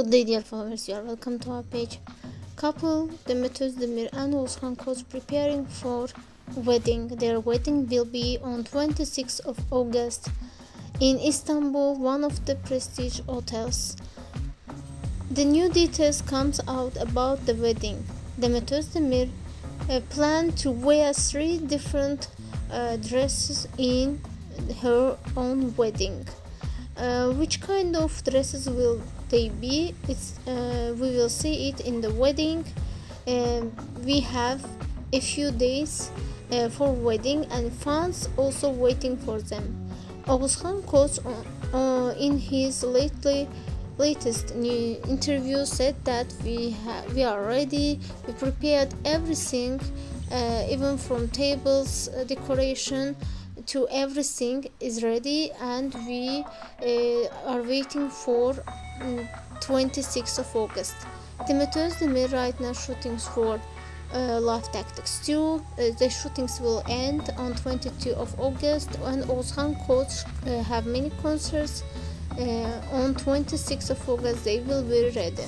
Good day, dear followers. You are welcome to our page. Couple Demet Özdemir and Oğuzhan Koç preparing for wedding. Their wedding will be on 26th of August in Istanbul, one of the prestige hotels. The new details comes out about the wedding. Demet Özdemir uh, planned to wear three different uh, dresses in her own wedding. Uh, which kind of dresses will they be? It's uh, we will see it in the wedding. Um, we have a few days uh, for wedding and fans also waiting for them. Oğuzhan Koç uh, in his lately latest new interview said that we we are ready. We prepared everything, uh, even from tables, uh, decoration to everything is ready, and we uh, are waiting for mm, 26th of August. Demet Özdemir right now shootings for uh, Love Tactics 2. Uh, the shootings will end on 22 of August, and Oğuzhan Koç uh, have many concerts. Uh, on 26th of August, they will be ready.